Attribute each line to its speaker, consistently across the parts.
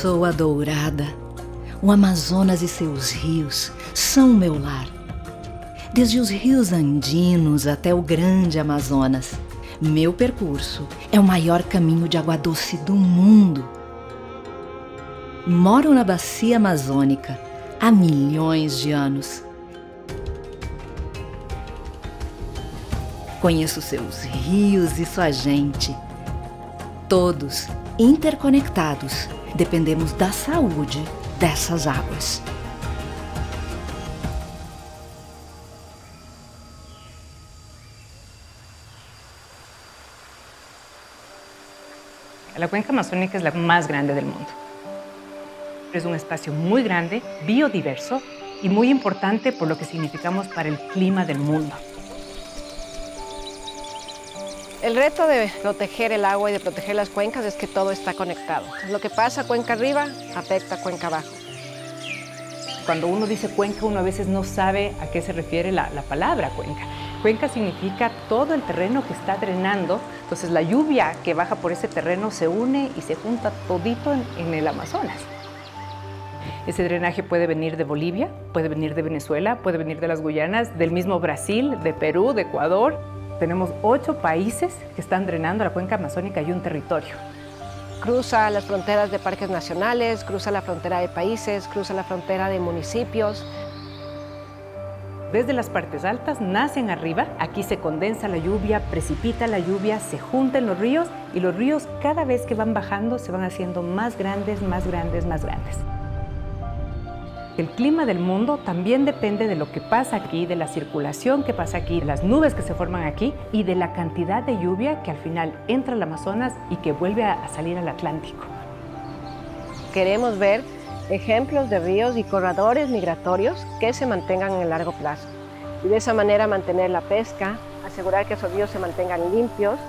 Speaker 1: Sou a Dourada. O Amazonas e seus rios são meu lar. Desde os rios andinos até o grande Amazonas, meu percurso é o maior caminho de água doce do mundo. Moro na bacia amazônica há milhões de anos. Conheço seus rios e sua gente. Todos interconectados, dependemos da saúde dessas águas.
Speaker 2: La cuenca amazónica es la más grande del mundo. Es un espacio muy grande, biodiverso y muy importante por lo que significamos para el clima del mundo.
Speaker 3: El reto de proteger el agua y de proteger las cuencas es que todo está conectado. Lo que pasa cuenca arriba afecta cuenca abajo.
Speaker 2: Cuando uno dice cuenca, uno a veces no sabe a qué se refiere la, la palabra cuenca. Cuenca significa todo el terreno que está drenando, entonces la lluvia que baja por ese terreno se une y se junta todito en, en el Amazonas. Ese drenaje puede venir de Bolivia, puede venir de Venezuela, puede venir de las Guyanas, del mismo Brasil, de Perú, de Ecuador. Tenemos ocho países que están drenando la cuenca amazónica y un territorio.
Speaker 3: Cruza las fronteras de parques nacionales, cruza la frontera de países, cruza la frontera de municipios.
Speaker 2: Desde las partes altas nacen arriba, aquí se condensa la lluvia, precipita la lluvia, se juntan los ríos y los ríos cada vez que van bajando se van haciendo más grandes, más grandes, más grandes. El clima del mundo también depende de lo que pasa aquí, de la circulación que pasa aquí, de las nubes que se forman aquí y de la cantidad de lluvia que al final entra al Amazonas y que vuelve a salir al Atlántico.
Speaker 3: Queremos ver ejemplos de ríos y corredores migratorios que se mantengan en el largo plazo y de esa manera mantener la pesca, asegurar que esos ríos se mantengan limpios,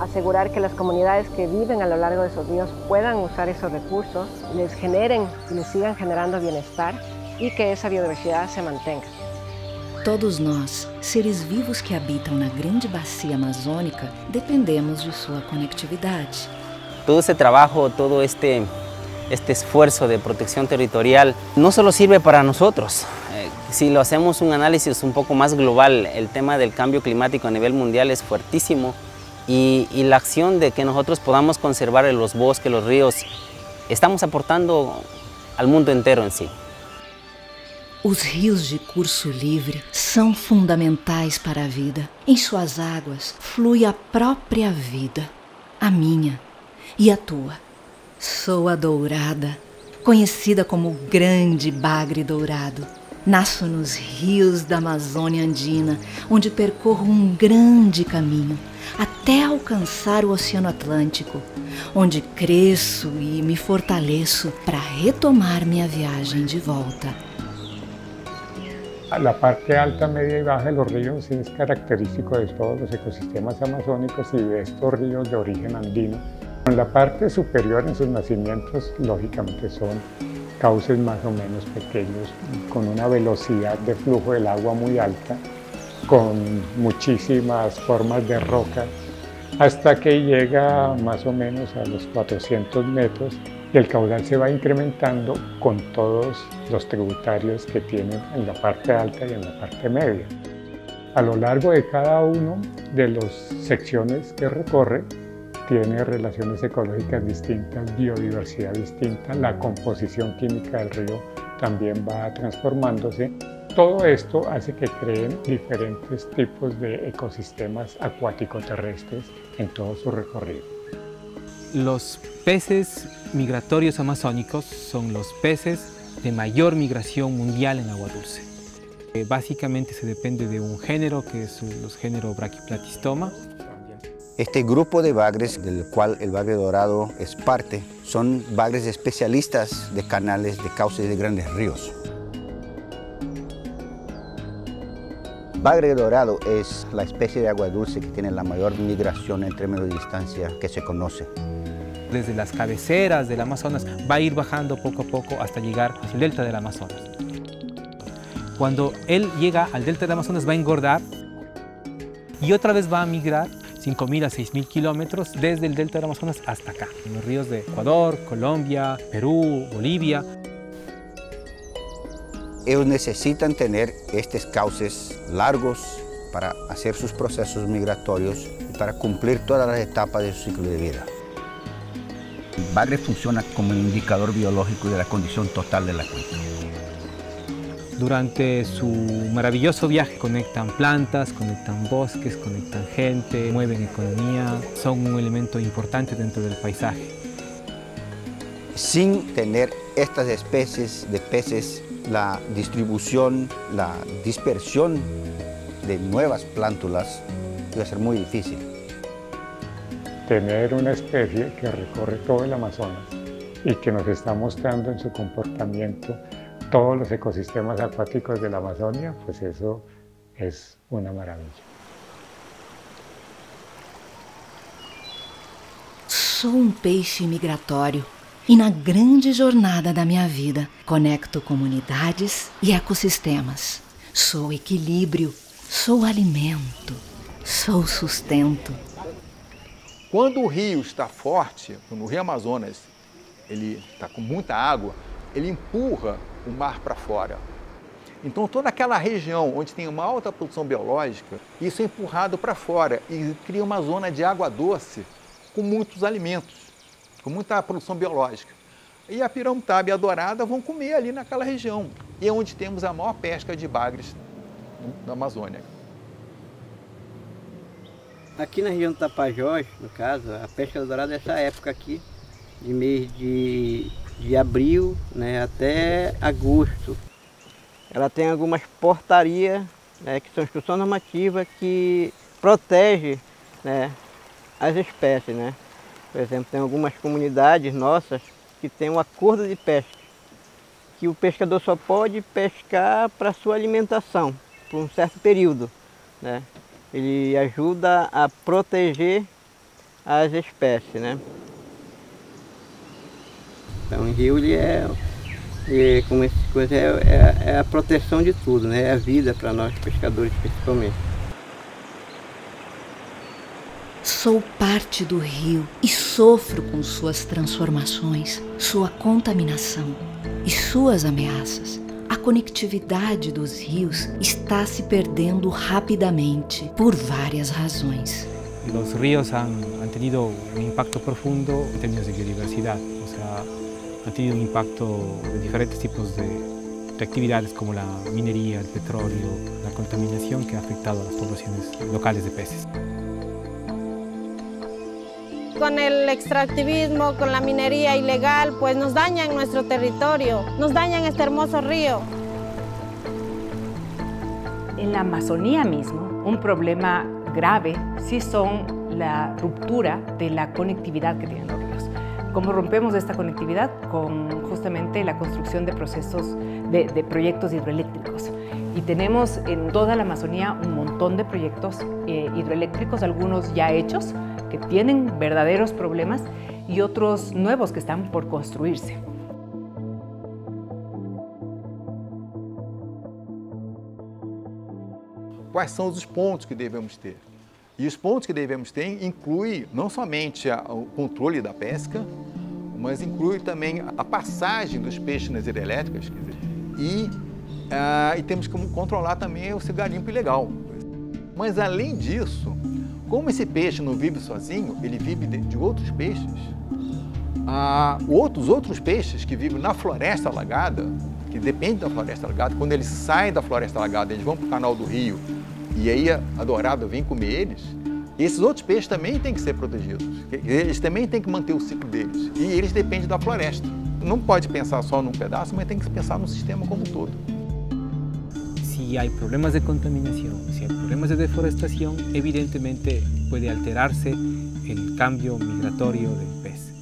Speaker 3: asegurar que las comunidades que viven a lo largo de esos ríos puedan usar esos recursos, les generen y les sigan generando bienestar y que esa biodiversidade se mantenha.
Speaker 1: Todos nós, seres vivos que habitam na grande bacia amazônica, dependemos de sua conectividade.
Speaker 4: Todo ese trabajo, todo este, este esfuerzo de protección territorial no solo sirve para nosotros. Eh, si lo hacemos un análisis un poco más global, el tema del cambio climático a nivel mundial es fuertísimo y, y, la acción de que nosotros podamos conservar los bosques, los ríos, estamos aportando al mundo entero en sí.
Speaker 1: Os rios de curso livre são fundamentais para a vida. Em suas águas flui a própria vida, a minha e a tua. Sou a Dourada, conhecida como Grande Bagre Dourado. Nasço nos rios da Amazônia Andina, onde percorro um grande caminho até alcançar o Oceano Atlântico, onde cresço e me fortaleço para retomar minha viagem de volta.
Speaker 5: La parte alta, media y baja de los ríos es característico de todos los ecosistemas amazónicos y de ríos de origen andino. En la parte superior, en sus nacimientos, lógicamente son cauces más o menos pequeños, con una velocidad de flujo del agua muy alta, con muchísimas formas de roca, hasta que llega más o menos a los 400 metros y el caudal se va incrementando con todos los tributarios que tienen en la parte alta y en la parte media. A lo largo de cada uno de las secciones que recorre, tiene relaciones ecológicas distintas, biodiversidad distinta, la composición química del río también va transformándose. Todo esto hace que creen diferentes tipos de ecosistemas acuático-terrestres en todo su recorrido.
Speaker 6: Los peces migratorios amazónicos son los peces de mayor migración mundial en agua dulce. Eh, básicamente se depende de un género que es el género Brachyplatystoma.
Speaker 7: Este grupo de bagres, del cual el bagre dorado es parte, son bagres especialistas de canales de cauces de grandes ríos. Bagre dorado es la especie de agua dulce que tiene la mayor migración en términos de distancia que se conoce.
Speaker 6: Desde las cabeceras del Amazonas va a ir bajando poco a poco hasta llegar al delta del Amazonas. Cuando él llega al delta del Amazonas va a engordar y otra vez va a migrar 5.000 a 6.000 kilómetros desde el delta del Amazonas hasta acá, en los ríos de Ecuador, Colombia, Perú, Bolivia.
Speaker 7: Ellos necesitan tener estos cauces largos para hacer sus procesos migratorios y para cumplir todas las etapas de su ciclo de vida. El bagre funciona como un indicador biológico de la condición total de la cuenca.
Speaker 6: Durante su maravilloso viaje conectan plantas, conectan bosques, conectan gente, mueven economía, son un elemento importante dentro del paisaje.
Speaker 7: Sin tener estas especies de peces, la distribución, la dispersión de nuevas plántulas va a ser muy difícil.
Speaker 5: Tener una especie que recorre todo el Amazonas y que nos está mostrando en su comportamiento todos los ecosistemas acuáticos de la Amazonia, pues eso es una maravilla.
Speaker 1: Sou um peixe migratório e na grande jornada da minha vida conecto comunidades e ecossistemas. Sou equilíbrio, sou alimento, sou sustento.
Speaker 8: Quando o rio está forte, no rio Amazonas, ele está com muita água, ele empurra o mar para fora. Então, toda aquela região onde tem uma alta produção biológica, isso é empurrado para fora e cria uma zona de água doce com muitos alimentos, com muita produção biológica. E a piramutabe e a dourada vão comer ali naquela região. E é onde temos a maior pesca de bagres na Amazônia.
Speaker 9: Aqui na região do Tapajós, no caso, a pesca da dourada é essa época aqui, de mês de, de abril né, até agosto. Ela tem algumas portarias, né, que são instruções normativas que protegem né, as espécies. Né? Por exemplo, tem algumas comunidades nossas que têm um acordo de pesca, que o pescador só pode pescar para sua alimentação, por um certo período. Né? Ele ajuda a proteger as espécies. Né? Então o rio ele é, é como essas coisas, é, é, é, a proteção de tudo, né? é a vida para nós pescadores principalmente.
Speaker 1: Sou parte do rio e sofro com suas transformações, sua contaminação e suas ameaças. A conectividade dos rios está se perdendo rapidamente por várias razões.
Speaker 6: Los ríos han, han tenido un impacto profundo en términos de biodiversidad, o sea, han tenido un impacto de diferentes tipos de, de actividades como la minería, el petróleo, la contaminación que ha afectado a las poblaciones locales de peces.
Speaker 10: Con el extractivismo, con la minería ilegal, pues nos dañan nuestro territorio, nos dañan este hermoso río.
Speaker 2: En la Amazonía mismo, un problema grave sí son la ruptura de la conectividad que tienen. ¿Cómo rompemos esta conectividad? Con justamente la construcción de procesos, de, proyectos hidroeléctricos. Y tenemos en toda la Amazonía un montón de proyectos eh, hidroeléctricos, algunos ya hechos, que tienen verdaderos problemas, y otros nuevos que están por construirse.
Speaker 8: Quais são os pontos que devemos ter? E os pontos que devemos ter inclui não somente o controle da pesca, mas inclui também a passagem dos peixes nas hidrelétricas dizer, e, ah, e temos que controlar também o garimpo ilegal. Mas além disso, como esse peixe não vive sozinho, ele vive de, de outros peixes. Ah, outros outros peixes que vivem na floresta alagada, que dependem da floresta alagada, quando eles saem da floresta alagada, eles vão para o canal do rio e aí a dourada vem comer eles, esses outros peixes também têm que ser protegidos. Eles também têm que manter o ciclo deles. E eles dependem da floresta. Não pode pensar só num pedaço, mas tem que pensar no sistema como um todo.
Speaker 6: Si hay problemas de contaminación, si hay problemas de deforestación, evidentemente puede alterarse el cambio migratorio del pez.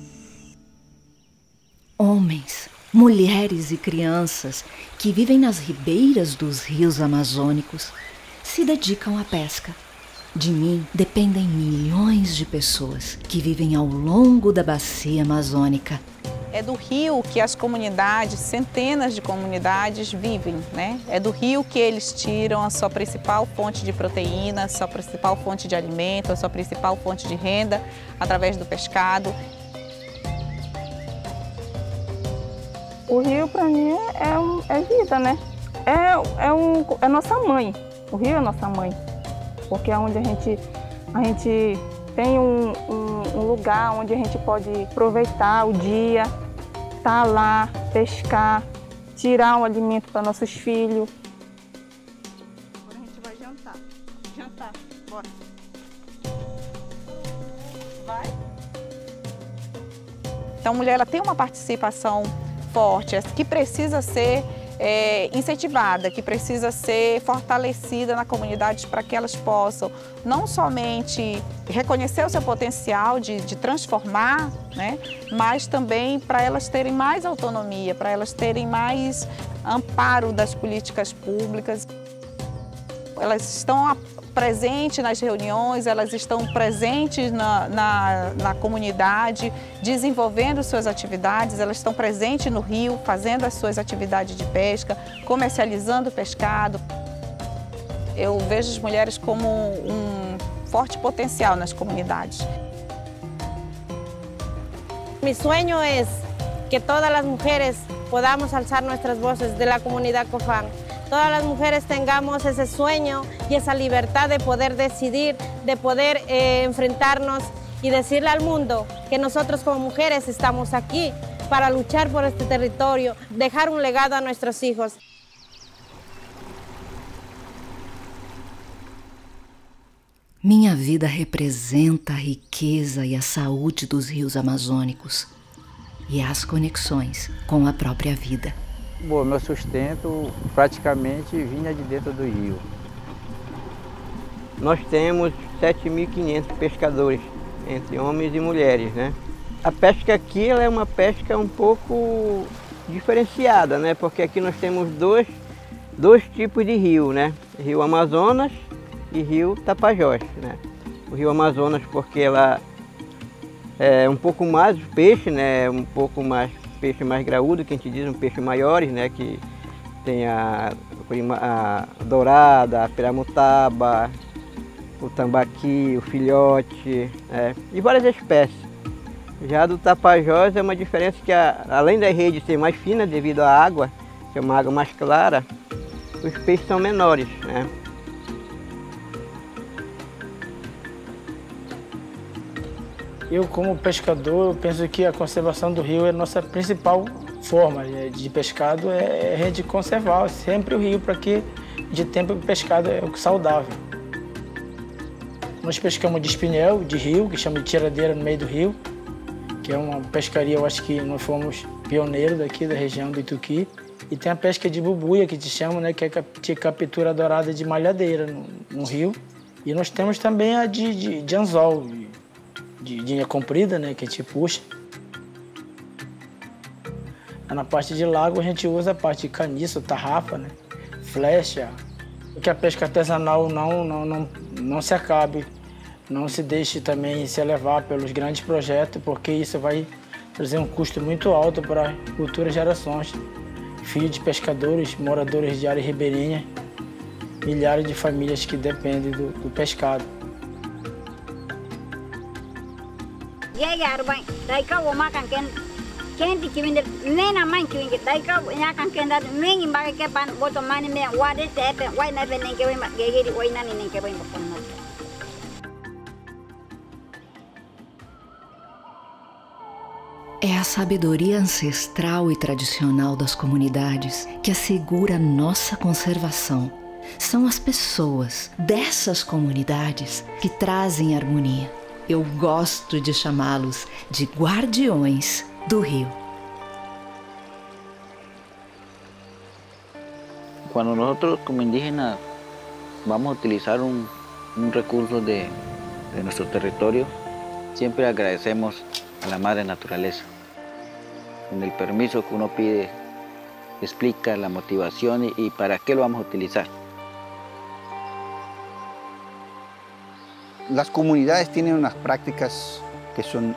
Speaker 1: Homens, mulheres e crianças que vivem nas ribeiras dos rios amazônicos se dedicam à pesca. De mim dependem milhões de pessoas que vivem ao longo da bacia amazônica.
Speaker 11: É do rio que as comunidades, centenas de comunidades vivem, né? É do rio que eles tiram a sua principal fonte de proteína, a sua principal fonte de alimento, a sua principal fonte de renda através do pescado.
Speaker 12: O rio para mim é, um, é, vida, né? É, é, um, é nossa mãe. O rio é nossa mãe, porque é onde a gente, a gente tem um, um, um lugar onde a gente pode aproveitar o dia, estar tá lá, pescar, tirar um alimento para nossos filhos.
Speaker 11: Agora a gente vai jantar. Jantar, bora. Vai. Então a mulher ela tem uma participação forte, que precisa ser é, incentivada, que precisa ser fortalecida na comunidade para que elas possam não somente reconhecer o seu potencial de, de transformar, né, mas também para elas terem mais autonomia, para elas terem mais amparo das políticas públicas. Elas estão presentes nas reuniões, elas estão presentes na, na, na, comunidade, desenvolvendo suas atividades, elas estão presentes no rio, fazendo as suas atividades de pesca, comercializando pescado. Eu vejo as mulheres como um forte potencial nas comunidades.
Speaker 10: Mi sueño es que todas las mujeres podamos alzar nuestras voces de la comunidad COFAN todas las mujeres tengamos ese sueño y esa libertad de poder decidir, de poder eh, enfrentarnos y decirle al mundo que nosotros como mujeres estamos aquí para luchar por este territorio, dejar un legado a nuestros hijos.
Speaker 1: Minha vida representa a riqueza e a saúde dos rios amazônicos e as conexões com a própria vida.
Speaker 9: Bom, meu sustento praticamente vinha de dentro do rio. Nós temos 7.500 pescadores, entre homens e mulheres, né? A pesca aqui é uma pesca um pouco diferenciada, né? Porque aqui nós temos dois, dois tipos de rio, né? Rio Amazonas e Rio Tapajós, né? O Rio Amazonas porque ela é um pouco mais peixe, né? Um pouco mais peixe mais graúdo, que a gente diz um peixe maiores, né? Que tem a, a dourada, a piramutaba, o tambaqui, o filhote, né? e várias espécies. Já do tapajós é uma diferença que, a, além da rede ser mais fina devido à água, que é uma água mais clara, os peixes são menores. Né?
Speaker 13: Eu, como pescador, eu penso que a conservação do rio é a nossa principal forma de pescado, é a gente conservar sempre o rio para que de tempo o pescado é o saudável. Nós pescamos de espinhel, de rio, que chama de tiradeira no meio do rio, que é uma pescaria, eu acho que nós fomos pioneiros daqui da região do Ituqui. E tem a pesca de bubuia, que te chamam, né, que é a captura dourada de malhadeira no, no rio. E nós temos também a de, de, de anzol, de linha comprida, né, que a gente puxa. Na parte de lago a gente usa a parte de caniço, tarrafa, né, flecha, que a pesca artesanal não, não, não, não se acabe, não se deixe também se elevar pelos grandes projetos, porque isso vai trazer um custo muito alto para futuras gerações. Filhos de pescadores, moradores de área ribeirinha, milhares de famílias que dependem do, do pescado.
Speaker 1: É a sabedoria ancestral e tradicional das comunidades que assegura nossa conservação. São as pessoas dessas comunidades que trazem harmonia. Eu gosto de chamá-los de guardiões do rio.
Speaker 14: Cuando nosotros como indígenas vamos a utilizar un, recurso de, nuestro territorio, siempre agradecemos a la madre naturaleza. Con el permiso que uno pide, explica la motivación y para qué lo vamos a utilizar.
Speaker 7: Las comunidades tienen unas prácticas que son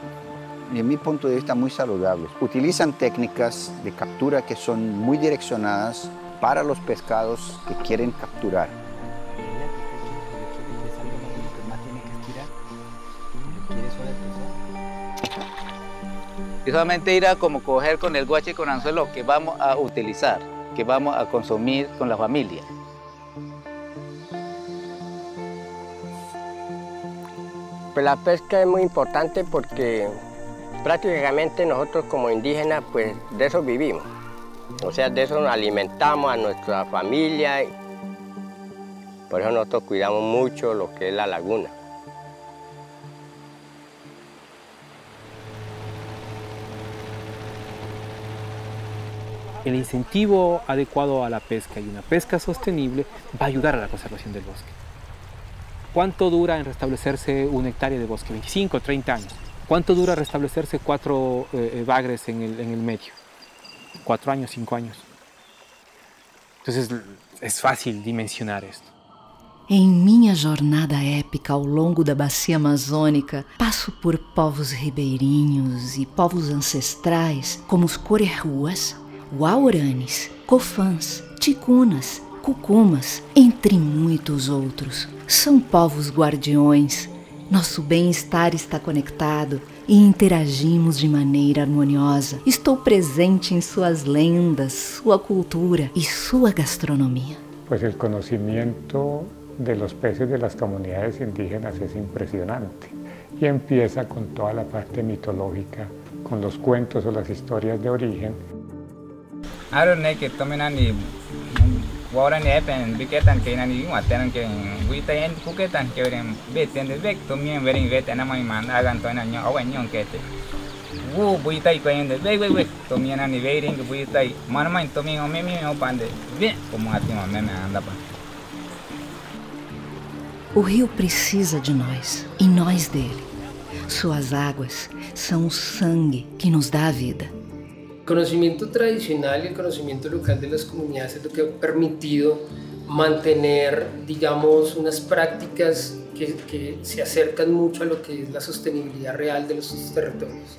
Speaker 7: de mi punto de vista, muy saludables. Utilizan técnicas de captura que son muy direccionadas para los pescados que quieren capturar.
Speaker 14: Y solamente ir a como coger con el guache con anzuelo que vamos a utilizar, que vamos a consumir con la familia.
Speaker 15: Pues la pesca es muy importante porque prácticamente nosotros como indígenas pues de eso vivimos. O sea, de eso nos alimentamos a nuestra familia. Por eso nosotros cuidamos mucho lo que es la laguna.
Speaker 6: El incentivo adecuado a la pesca y una pesca sostenible va a ayudar a la conservación del bosque. ¿Cuánto dura en restablecerse una hectárea de bosque? 25 o 30 años. ¿Cuánto dura restablecerse cuatro eh, bagres en el, en el medio? Cuatro años, cinco años. Entonces es fácil dimensionar esto.
Speaker 1: Em minha jornada épica ao longo da bacia amazônica, passo por povos ribeirinhos e povos ancestrais como os Corerruas, Guauranes, Cofãs, Ticunas, Cucumas, entre muitos outros. São povos guardiões. Nosso bem-estar está conectado e interagimos de maneira harmoniosa. Estou presente em suas lendas, sua cultura e sua gastronomia.
Speaker 5: Pues el conocimiento de los peces de las comunidades indígenas es impresionante y empieza con toda la parte mitológica, con los cuentos o las historias de origen.
Speaker 16: Aro ne ke tomenani wara ne pen biketan ke nani watenan ke guita en kuketan ke veren beten de vek to mien veren veten na mai man agan to na nyo awen nyon ke te wu buita i pen de vek vek to mien ani veren ke buita i to mien o me mien o pande ve como ati ma me me anda pa
Speaker 1: O rio precisa de nós e nós dele. Suas águas são o sangue que nos dá a vida.
Speaker 17: Conocimiento tradicional y el conocimiento local de las comunidades es lo que ha permitido mantener, digamos, unas prácticas que, se acercan mucho a lo que es la sostenibilidad real de los territorios.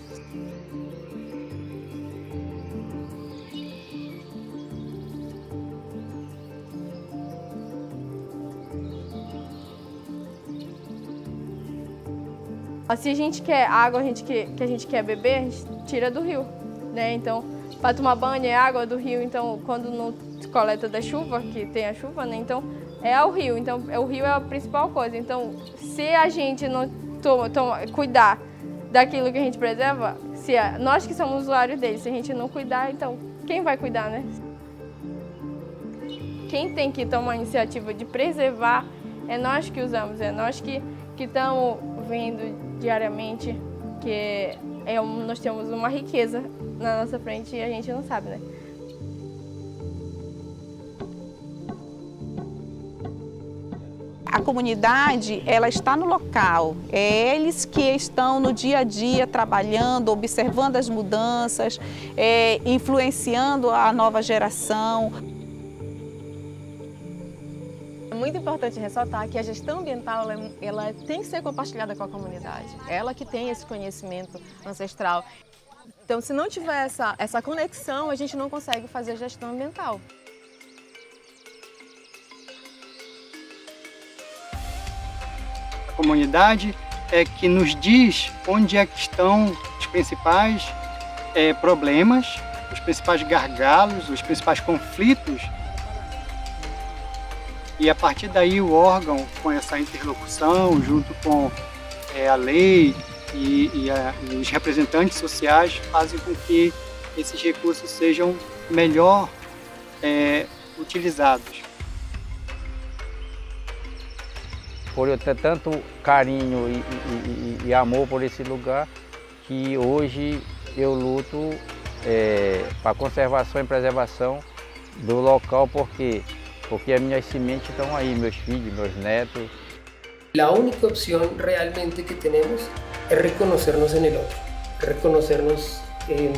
Speaker 18: Se a gente quer água gente que, que a gente quer beber, a gente tira do rio, né? Então, para tomar banho é água do rio, então quando não coleta da chuva, que tem a chuva, né? Então, é ao rio. Então, é, o rio é a principal coisa. Então, se a gente não toma, toma, cuidar daquilo que a gente preserva, se a, nós que somos usuários dele, se a gente não cuidar, então quem vai cuidar, né? Quem tem que tomar a iniciativa de preservar é nós que usamos, é nós que que estamos vendo diariamente que é nós temos uma riqueza na nossa frente e a gente não sabe, né?
Speaker 11: A comunidade, ela está no local, é eles que estão no dia a dia trabalhando, observando as mudanças, é, influenciando a nova geração.
Speaker 19: É muito importante ressaltar que a gestão ambiental ela, ela tem que ser compartilhada com a comunidade. Ela que tem esse conhecimento ancestral. Então, se não tiver essa, essa conexão, a gente não consegue fazer gestão ambiental.
Speaker 20: A comunidade é que nos diz onde é que estão os principais é, problemas, os principais gargalos, os principais conflitos e a partir daí o órgão, com essa interlocução, junto com é, a lei e, e, a, e, os representantes sociais, fazem com que esses recursos sejam melhor é, utilizados.
Speaker 21: Por eu ter tanto carinho e, e amor por esse lugar, que hoje eu luto é, para a conservação e preservação do local, porque porque as minhas sementes estão aí, meus filhos, meus netos.
Speaker 17: La única opción realmente que tenemos es reconocernos en el otro, reconocernos en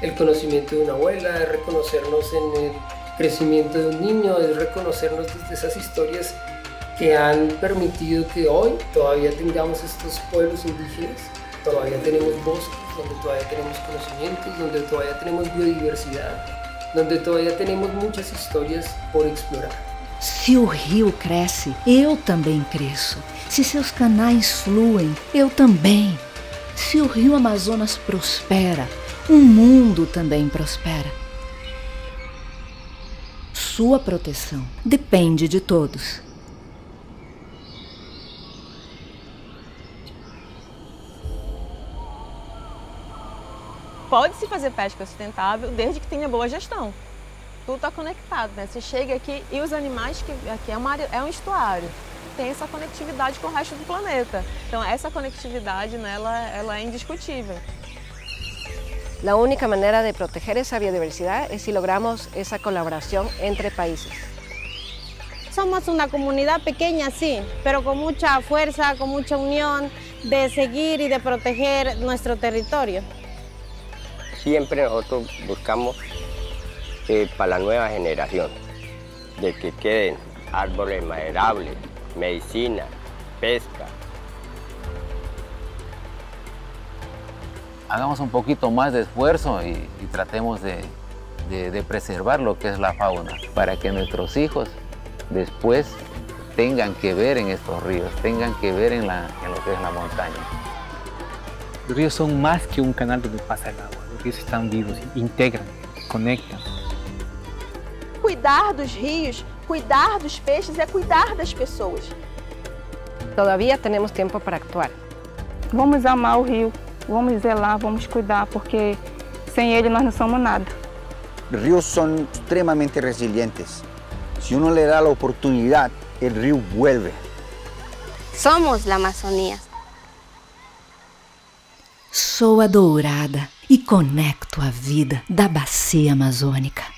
Speaker 17: el conocimiento de una abuela, es reconocernos en el crecimiento de un niño, es reconocernos desde esas historias que han permitido que hoy todavía tengamos estos pueblos indígenas, todavía tenemos bosques, donde todavía tenemos conocimientos, donde todavía tenemos biodiversidad, donde todavía tenemos muchas historias por explorar.
Speaker 1: Se o rio cresce, eu também cresço. Se seus canais fluem, eu também. Se o rio Amazonas prospera, o mundo também prospera. Sua proteção depende de todos.
Speaker 19: Pode-se fazer pesca sustentável desde que tenha boa gestão. Tudo está conectado, né? Você chega aqui e os animais que aqui é, uma, é um estuário tem essa conectividade com o resto do planeta. Então essa conectividade né, ela, ela é indiscutível.
Speaker 22: La única manera de proteger esa biodiversidad es si logramos esa colaboración entre países.
Speaker 10: Somos una comunidad pequeña, sí, pero con mucha fuerza, con mucha unión de seguir y de proteger nuestro territorio.
Speaker 15: Siempre nosotros buscamos eh, para la nueva generación, de que queden árboles maderables, medicina, pesca.
Speaker 14: Hagamos un poquito más de esfuerzo y, y tratemos de, de, de, preservar lo que es la fauna para que nuestros hijos después tengan que ver en estos ríos, tengan que ver en, la, en lo que es la montaña.
Speaker 6: Los ríos son más que un canal donde pasa el agua, los ríos están vivos, integran, conectan.
Speaker 11: Cuidar dos rios Cuidar dos peixes é cuidar das pessoas.
Speaker 22: Todavía temos tempo para actuar.
Speaker 12: Vamos amar o rio, vamos zelar, vamos cuidar, porque sem ele nós não somos nada.
Speaker 7: Os rios são extremamente resilientes. Se uno le dá a oportunidade, o rio vuelve.
Speaker 22: Somos a Amazônia.
Speaker 1: Sou a dourada e conecto a vida da bacia amazônica.